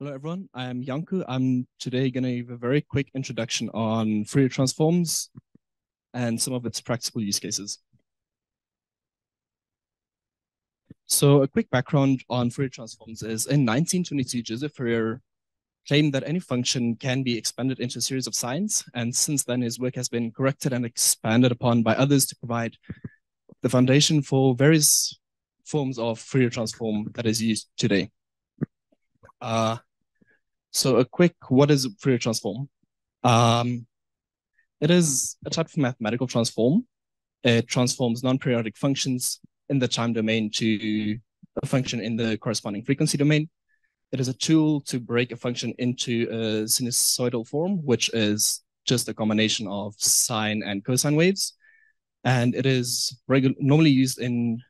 Hello, everyone. I'm Janco. I'm today going to give a very quick introduction on Fourier transforms and some of its practical use cases. So a quick background on Fourier transforms is in 1922, Joseph Fourier claimed that any function can be expanded into a series of sines. And since then, his work has been corrected and expanded upon by others to provide the foundation for various forms of Fourier transform that is used today. Uh, so a quick, what is a Fourier transform? Um, it is a type of mathematical transform. It transforms non-periodic functions in the time domain to a function in the corresponding frequency domain. It is a tool to break a function into a sinusoidal form, which is just a combination of sine and cosine waves. And it is normally used in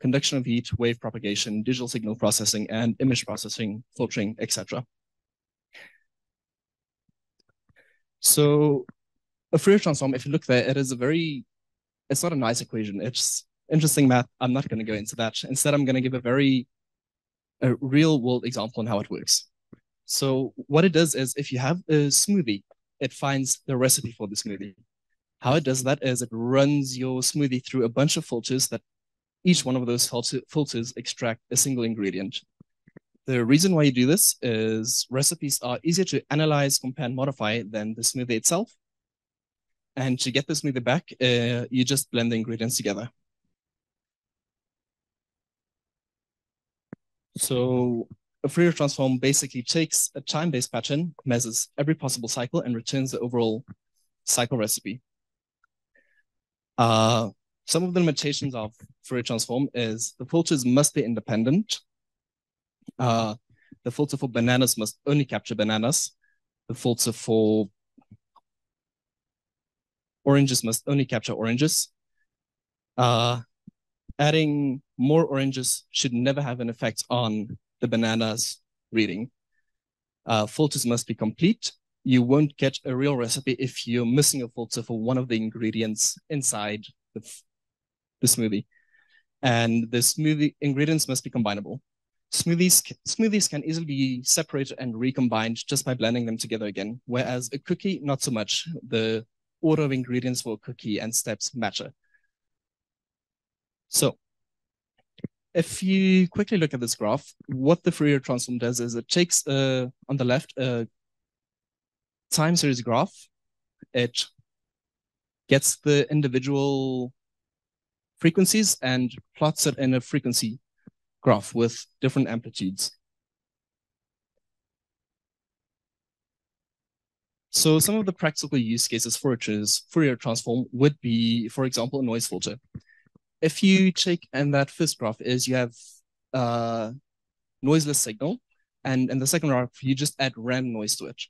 conduction of heat, wave propagation, digital signal processing, and image processing, filtering, etc. So a Fourier transform, if you look there, it is a very, it's not a nice equation. It's interesting math. I'm not going to go into that. Instead, I'm going to give a very a real world example on how it works. So what it does is if you have a smoothie, it finds the recipe for the smoothie. How it does that is it runs your smoothie through a bunch of filters that each one of those filters extract a single ingredient. The reason why you do this is recipes are easier to analyze, compare, and modify than the smoothie itself. And to get the smoothie back, uh, you just blend the ingredients together. So a Fourier transform basically takes a time-based pattern, measures every possible cycle, and returns the overall cycle recipe. Uh, some of the limitations of Fourier transform is the filters must be independent uh, the filter for bananas must only capture bananas. The filter for oranges must only capture oranges. Uh, adding more oranges should never have an effect on the bananas reading. Uh, filters must be complete. You won't get a real recipe if you're missing a filter for one of the ingredients inside the, the smoothie. And the smoothie ingredients must be combinable. Smoothies, smoothies can easily be separated and recombined just by blending them together again, whereas a cookie, not so much. The order of ingredients for a cookie and steps matter. So if you quickly look at this graph, what the Fourier transform does is it takes, uh, on the left, a time series graph. It gets the individual frequencies and plots it in a frequency graph with different amplitudes. So some of the practical use cases for is Fourier transform would be, for example, a noise filter. If you take, and that first graph is you have a noiseless signal, and in the second graph, you just add random noise to it.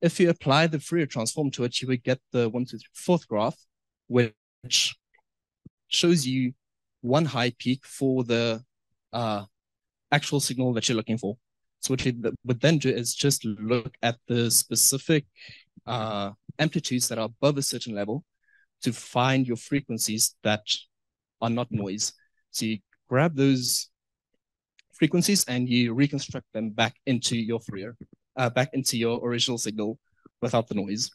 If you apply the Fourier transform to it, you would get the one, three, fourth graph, which shows you one high peak for the uh, actual signal that you're looking for. So what you would then do is just look at the specific uh, amplitudes that are above a certain level to find your frequencies that are not noise. So you grab those frequencies and you reconstruct them back into your Fourier, uh, back into your original signal without the noise.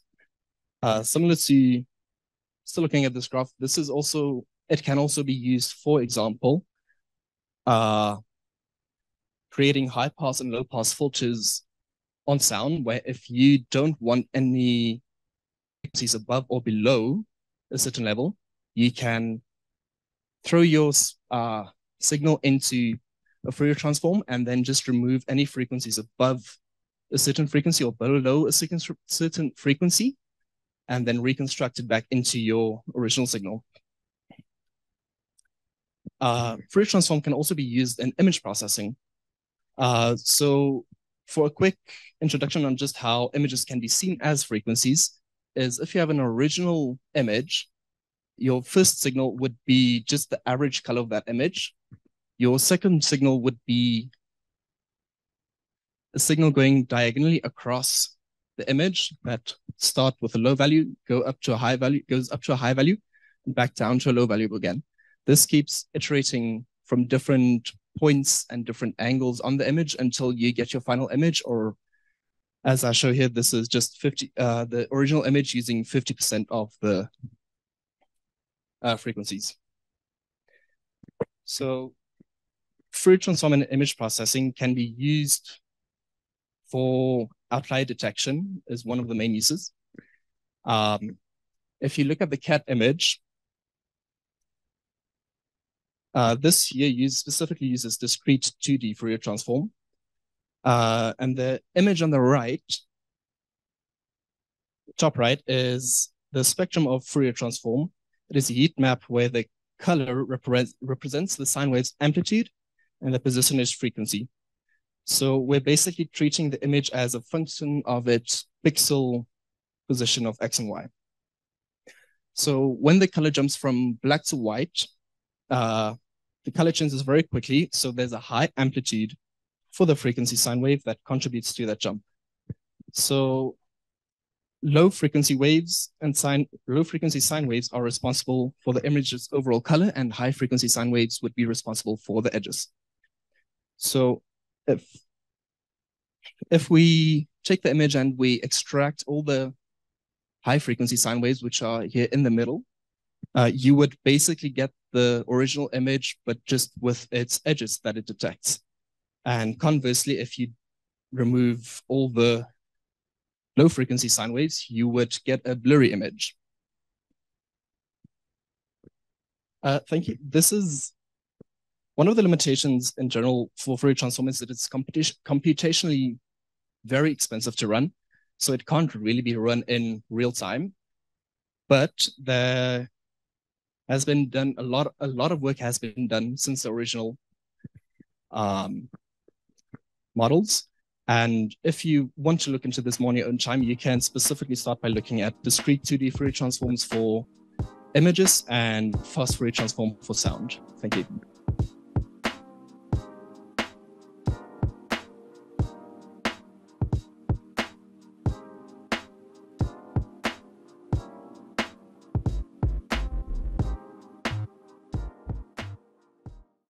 Uh, similar to, still looking at this graph, this is also, it can also be used, for example, uh, creating high pass and low pass filters on sound, where if you don't want any frequencies above or below a certain level, you can throw your uh, signal into a Fourier transform and then just remove any frequencies above a certain frequency or below a certain frequency, and then reconstruct it back into your original signal. Uh, Fourier transform can also be used in image processing. Uh, so for a quick introduction on just how images can be seen as frequencies is if you have an original image, your first signal would be just the average color of that image. Your second signal would be a signal going diagonally across the image that start with a low value, go up to a high value, goes up to a high value, and back down to a low value again. This keeps iterating from different points and different angles on the image until you get your final image. Or as I show here, this is just 50, uh, the original image using 50% of the uh, frequencies. So Fourier transform and image processing can be used for outlier detection is one of the main uses. Um, if you look at the cat image, uh, this here use, specifically uses discrete 2D Fourier transform. Uh, and the image on the right, top right, is the spectrum of Fourier transform. It is a heat map where the color represents, represents the sine wave's amplitude and the position is frequency. So we're basically treating the image as a function of its pixel position of X and Y. So when the color jumps from black to white, uh, the color changes very quickly. So there's a high amplitude for the frequency sine wave that contributes to that jump. So low frequency waves and sine, low frequency sine waves are responsible for the image's overall color and high frequency sine waves would be responsible for the edges. So if, if we take the image and we extract all the high frequency sine waves, which are here in the middle, uh, you would basically get the original image, but just with its edges that it detects. And conversely, if you remove all the low frequency sine waves, you would get a blurry image. Uh, thank you. This is one of the limitations in general for Fourier transform is that it's computation computationally very expensive to run. So it can't really be run in real time. But there has been done a lot, a lot of work has been done since the original um, models. And if you want to look into this more on your own time, you can specifically start by looking at discrete 2D Fourier transforms for images and fast Fourier transform for sound. Thank you.